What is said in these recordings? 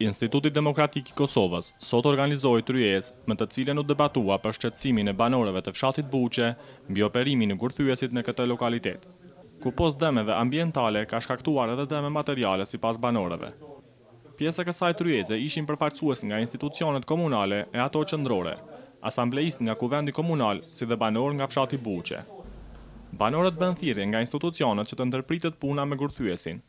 Instituti Demokratik i Kosovës sot organizoi tryezë me të cilën u debatua për shqetësimin e banorëve të fshatit Buçe mbi operimin e gurthyesit në këtë lokalitet, ku pos dëmeve ambientale ka shkaktuar edhe dëme materiale sipas banorëve. Pjesë e kësaj tryeze ishin përfaqësues nga institucionet komunale e ato qendrore, asambleistë nga Kuvendi Komunal si dhe banorë nga fshati Buçe. Banorët bënë thirrje nga institucionet që të ndërpritet puna me gurthyesin.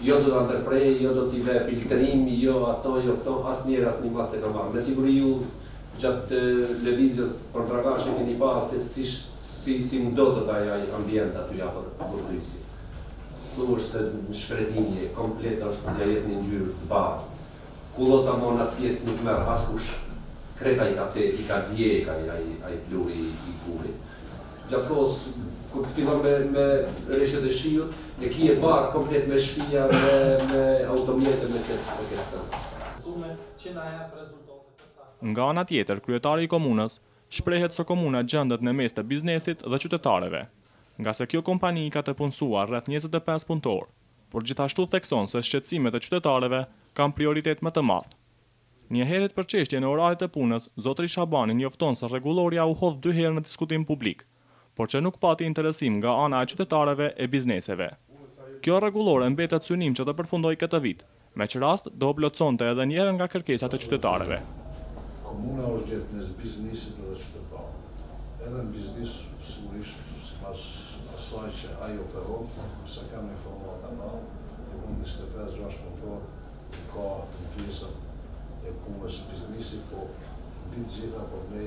Jo do ta ndërprej, jo do t'i vë filtrin, jo ato, jo këto, asnjëherë asnjë masë s'e ka marrë. Me siguri ju gjatë lëvizjes për Dragash e keni pa se si si si ndodhet ai ai ambient aty afër gurthysit. Thu se n'shkretinë komplet është ja jep një ngjyrë t'bardhë. Kullota mo n'atë pjesë nuk merr askush. Krejt ai ka te i ka djeg ai ai ai pluhuri i gurit. Gjatë kohës kur fillon me me reshjet e shiut e ki e bardh komplet me shpija me me automjete me këtë me këtë send. Nga ana tjetër kryetari i komunës shprehet se komuna gjendet në mes të biznesit dhe qytetarëve, ngase kjo kompani ka të punësuar rreth njëzet e pesë punëtorë, por gjithashtu thekson se shqetësimet e qytetarëve kanë prioritet më të madh. Njëherit për çështjen e orarit të punës, zotëri Shabani njofton se rregullorja u hodh dy herë në diskutim publik, por që nuk pati interesim nga ana e qytetarëve e bizneseve. Kjo rregullore mbetet synim që të përfundojë këtë vit, me ç'rast do u plotësonte edhe njërën nga kërkesat e qytetarëve. e ka në pjesën e punës biznesi po mbi të gjitha për ne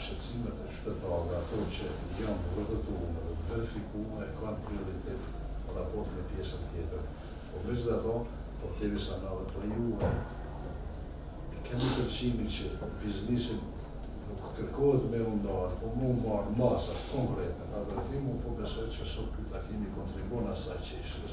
shqetësimet e qytetarëve ato që janë të vërtetume dhe të verifikume kanë prioritet në raport me pjesën tjetër por megjithatë përderisa na dhe për ju e kemi pëlqimin që biznesin nuk kërkohet me u ndal por me u marrë masat konkrete në atë drejtim unë po besoj që sot ky takim i kontribuon asaj që ishte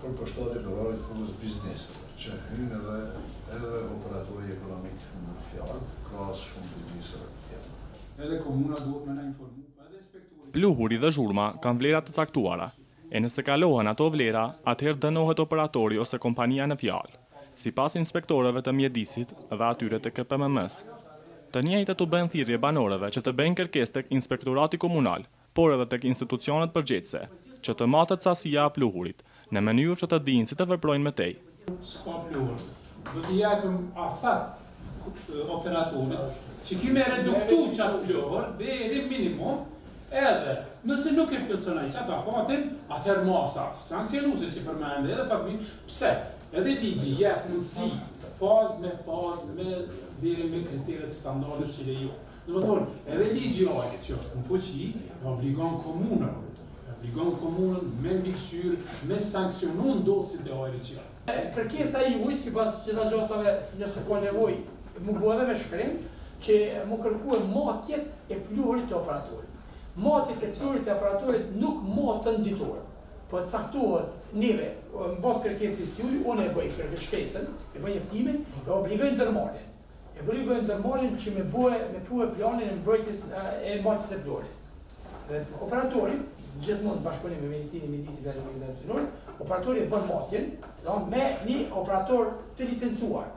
Për përshtatje të orarit të punës bizneseve, që hyjnë edhe edhe operatori ekonomik në fjalë, krahas shumë bizneseve të tjera. Edhe komuna duhet me na informu, po edhe inspektori i. Pluhuri dhe zhurma kanë vlera të caktuara, e nëse kalohen ato vlera, atëherë dënohet operatori ose kompania në fjalë, sipas inspektorëve të mjedisit dhe atyre të KPMM-së. Të njëjtët u bëjnë thirrje banorëve që të bëjnë kërkesë tek Inspektorati Komunal por edhe tek institucionet përgjegjëse, që të matet sasia e pluhurit, në mënyrë që të dinë si të veprojnë më tej. S'ka pluhur. Do t'i japim afat operatorit, që ky me reduktu qatë pluhur deri në minimum, edhe nëse nuk e plotëson ai qatë afatin, atëherë masa sanksionuese që përmend edhe Fatmir, pse edhe ligji jep mundësi fazë me fazë me deri në kriteret standarde që lejohen. Domethënë, edhe ligji i ajrit që është në fuqi e obligon komunën, e obligon komunën me mbikëqyrë, me sanksionu ndotësit e ajrit që janë. Kërkesa juaj sipas gjitha gjasave nëse ka nevojë m'u bo edhe me shkrim që m'u kërkue matjet e pluhurit të operatorit. Matjet e pluhurit të operatorit nuk maten ditor, po caktohet neve mbas kërkesës juaj, unë e bëj kërkë shkresën, e bëj njoftimin, e obligoj ndërmarrjen. E obligoj ndërmarrjen që me bue me pue planin e mbrojtjes e matjes e pluhurit. Dhe operatori, gjithmonë në bashkëpunim me Ministrinë e Mjedisit dhe Rrugëve të Mësimor, operatori e bën matjen, do me një operator të licencuar.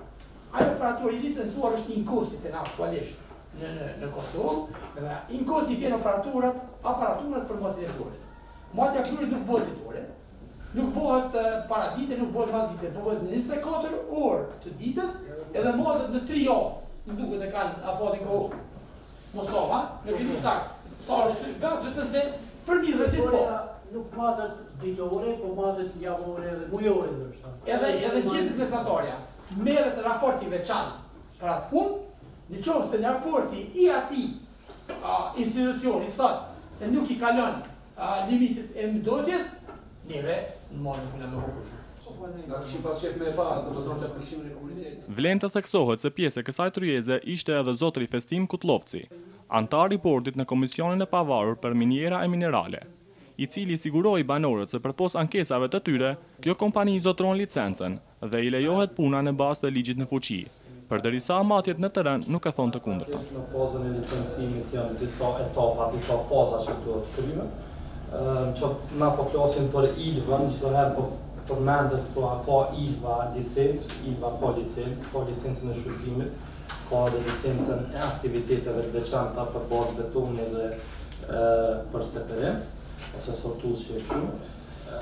Ai operatori i licencuar është një inkosi të na aktualisht në në në Kosovë, dhe inkosi i bjen aparaturat, aparaturat për matjen e pluhurit. Matja e pluhurit nuk bëhet ditore, Nuk bëhet para dite, nuk bëhet mas dite, po bëhet njëzet e katër orë të ditës, edhe matet në tri javë, më duket e kanë afatin kohë. Mustafa, nuk e di saktë, sa është gat vetëm se për një dy ditë po. Nuk matet ditore, po matet javore edhe mujore ndoshta. Edhe edhe gjendet mesatarja, merret raport i veçantë për atë punë, në qoftë se raporti i atij institucioni thotë se nuk i kalon limitet e ndotjes. Një re, në marë në kune me hukur shumë. Na këshin pas qef me e pa, domethënë që përshimin e komunitetit. Vlen të theksohet se pjesë e kësaj tryeze ishte edhe zotëri Festim Kutllovci, anëtar i bordit në Komisionin e Pavarur për Miniera e Minerale, i cili siguroi banorët se përpos ankesave të tyre, kjo kompani zotëron licencën, dhe i lejohet puna në bazë të ligjit në fuqi, përderisa matjet në terren nuk e thonë të kundërtën. Në fazën e licencimit janë disa etapa, disa faza që duhet kryer. Në qoftë se na po flasim për Ilvën, çdo herë po përmendet po a ka Ilva licencë, Ilva ka licencë, ka licencën e shfrytëzimit, ka edhe licencën e aktiviteteve të veçanta për bazë betoni dhe për seperim, ose sortuz që e quajmë.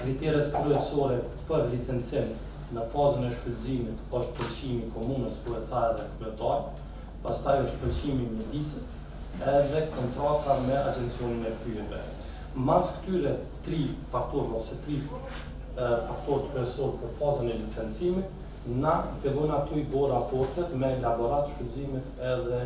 Kriteret kryesore për licencim në fazën e shfrytëzimit është pëlqimi i komunës ku e tha edhe kryetari, pastaj është pëlqimi i mjedisit edhe kontrata me agjencionin e pyjeve. Mas këtyre tri faktorë ose tri faktorët kryesorë për fazën e licencimit, na fillojnë aty bo raportet me elaborat shfrytëzimit edhe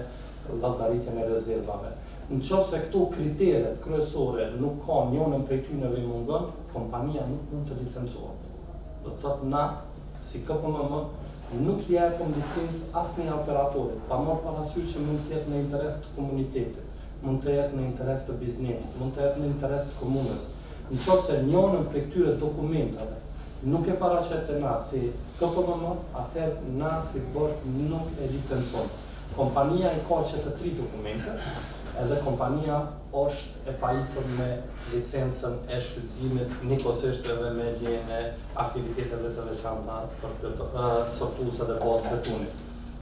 llogaritjen e rezervave. Në qoftë se këto kriteret kryesore nuk ka njënën prej tyre dhe mungon, kompania nuk mund të licencohet. Do të thotë na, si KPMM, nuk i japim licencë asnjë operatori, pa marrë parasysh që mund të jetë në interes të komunitetit, mund të jetë në interes të biznesit, mund të jetë në interes të komunës. Në qoftë se njënën prej këtyre dokumentave nuk e paraqet te na si KPMM, atëherë na si bord nuk e licencojmë. Kompania i ka që të tri dokumente edhe kompania osht e pajisur me licencën e shfrytëzimit njëkohësisht edhe me lejen e aktiviteteve të veçanta për sortuese dhe bazë betuni.